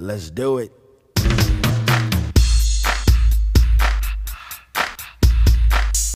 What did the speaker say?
Let's do it.